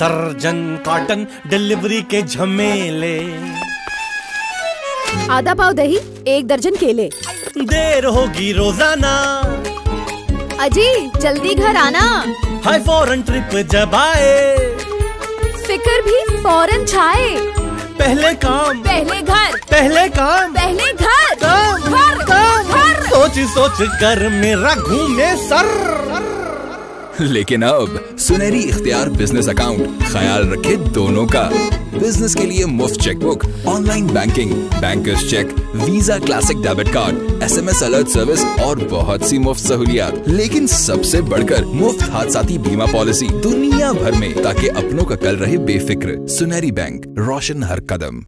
दर्जन carton delivery के झमेले। आधा पाव दही एक दर्जन केले। देर होगी रोज़ाना। अजी जल्दी घर आना। हाय फॉरन ट्रिप जब आए। फिकर भी फ़ौरन छाए। पहले काम पहले घर। पहले काम। पहले घर। काम घर काम। घर। सोच सोच कर मेरा घूमे सर। लेकिन अब सुनहरी इख्तियार बिज़नेस अकाउंट ख्याल रखे दोनों का। बिज़नेस के लिए मुफ़्त chequebook online banking bankers cheque Visa classic debit card SMS alert service और बहुत सी मुफ़्त सहूलियात। लेकिन सबसे बढ़कर मुफ़्त हादसाती बीमा पॉलिसी दुनिया भर में, ताकि अपनों का कल रहे बेफिक्र। सुनहरी बैंक रोशन हर कदम।